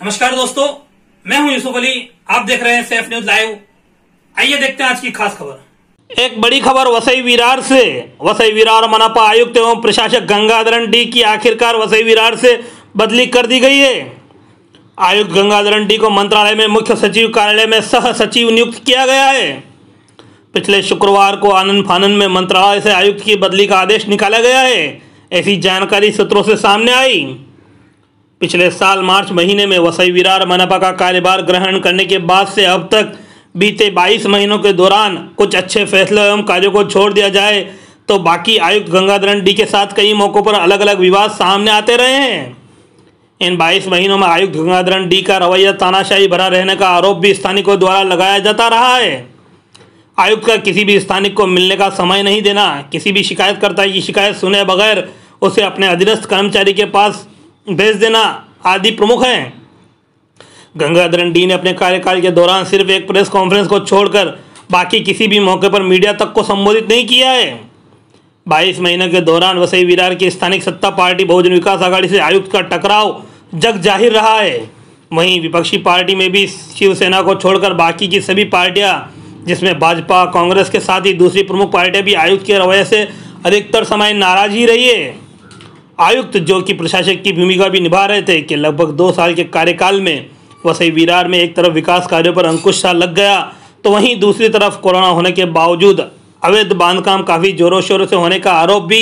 नमस्कार दोस्तों, मैं हूँ यूसुफ अली। आप देख रहे हैं सेफ़ न्यूज़ लाइव। आइए देखते हैं आज की खास खबर। एक बड़ी खबर वसई विरार से। वसई विरार मनपा आयुक्त एवं प्रशासक गंगाधरन डी की आखिरकार वसई विरार से बदली कर दी गई है। आयुक्त गंगाधरन डी को मंत्रालय में मुख्य सचिव कार्यालय में सह सचिव नियुक्त किया गया है। पिछले शुक्रवार को आनंद फानंद में मंत्रालय से आयुक्त की बदली का आदेश निकाला गया है। ऐसी जानकारी सूत्रों से सामने आई। पिछले साल मार्च महीने में वसई विरार मनपा का कार्यभार ग्रहण करने के बाद से अब तक बीते 22 महीनों के दौरान कुछ अच्छे फैसले एवं कार्यों को छोड़ दिया जाए तो बाकी आयुक्त गंगाधरन डी के साथ कई मौक़ों पर अलग अलग विवाद सामने आते रहे हैं। इन 22 महीनों में आयुक्त गंगाधरन डी का रवैया तानाशाही भरा रहने का आरोप भी स्थानिकों द्वारा लगाया जाता रहा है। आयुक्त का किसी भी स्थानिक को मिलने का समय नहीं देना, किसी भी शिकायतकर्ता की शिकायत सुने बगैर उसे अपने अधीनस्थ कर्मचारी के पास भेज देना आदि प्रमुख हैं। गंगाधरन डी ने अपने कार्यकाल के दौरान सिर्फ़ एक प्रेस कॉन्फ्रेंस को छोड़कर बाकी किसी भी मौके पर मीडिया तक को संबोधित नहीं किया है। बाईस महीने के दौरान वसई विरार की स्थानिक सत्ता पार्टी बहुजन विकास आघाड़ी से आयुक्त का टकराव जग ज़ाहिर रहा है। वहीं विपक्षी पार्टी में भी शिवसेना को छोड़कर बाकी की सभी पार्टियाँ, जिसमें भाजपा, कांग्रेस के साथ ही दूसरी प्रमुख पार्टियाँ भी आयुक्त के रवैये से अधिकतर समय नाराज़ ही रही है। आयुक्त जो कि प्रशासक की भूमिका भी निभा रहे थे कि लगभग दो साल के कार्यकाल में वसई विरार में एक तरफ़ विकास कार्यों पर अंकुश सा लग गया तो वहीं दूसरी तरफ़ कोरोना होने के बावजूद अवैध बांधकाम काफ़ी जोरों शोरों से होने का आरोप भी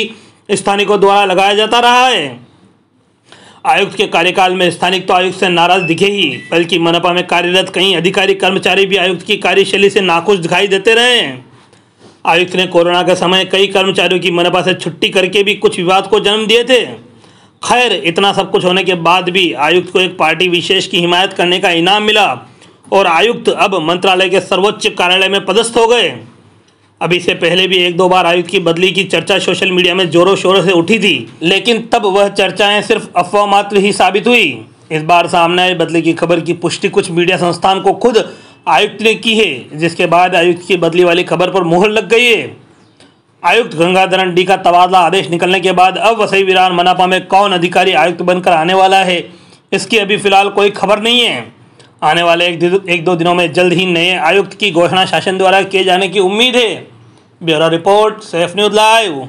स्थानिकों द्वारा लगाया जाता रहा है। आयुक्त के कार्यकाल में स्थानिक तो आयुक्त से नाराज़ दिखे ही बल्कि मनपा में कार्यरत कई अधिकारी कर्मचारी भी आयुक्त की कार्यशैली से नाखुश दिखाई देते रहे हैं। आयुक्त ने कोरोना के समय, कई कर्मचारियों की मनपा से छुट्टी करके भी कुछ विवाद को जन्म दिए थे। खैर, इतना सब कुछ होने के बाद भी आयुक्त को एक पार्टी विशेष की हिमायत करने का इनाम मिला और आयुक्त अब मंत्रालय के सर्वोच्च कार्यालय में पदस्थ हो गए। अभी से पहले भी एक दो बार आयुक्त की बदली की चर्चा सोशल मीडिया में जोरों शोरों से उठी थी, लेकिन तब वह चर्चाएँ सिर्फ़ अफवाह मात्र ही साबित हुई। इस बार सामने आई बदली की खबर की पुष्टि कुछ मीडिया संस्थान को खुद आयुक्त ने की है जिसके बाद आयुक्त की बदली वाली खबर पर मुहर लग गई है। आयुक्त गंगाधरन डी का तबादला आदेश निकलने के बाद अब वसई विरान मनापा में कौन अधिकारी आयुक्त बनकर आने वाला है इसकी अभी फ़िलहाल कोई खबर नहीं है। आने वाले एक, एक दो दिनों में जल्द ही नए आयुक्त की घोषणा शासन द्वारा किए जाने की उम्मीद है। Bureau report safe news live.